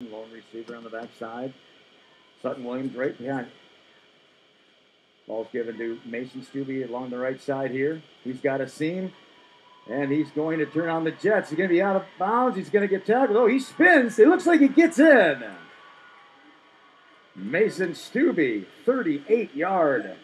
Lone receiver on the backside. Sutton Williams right behind. Ball's given to Mason Stubbe along the right side here. He's got a seam, and he's going to turn on the Jets. He's going to be out of bounds. He's going to get tackled. Oh, he spins. It looks like he gets in. Mason Stubbe, 38 yard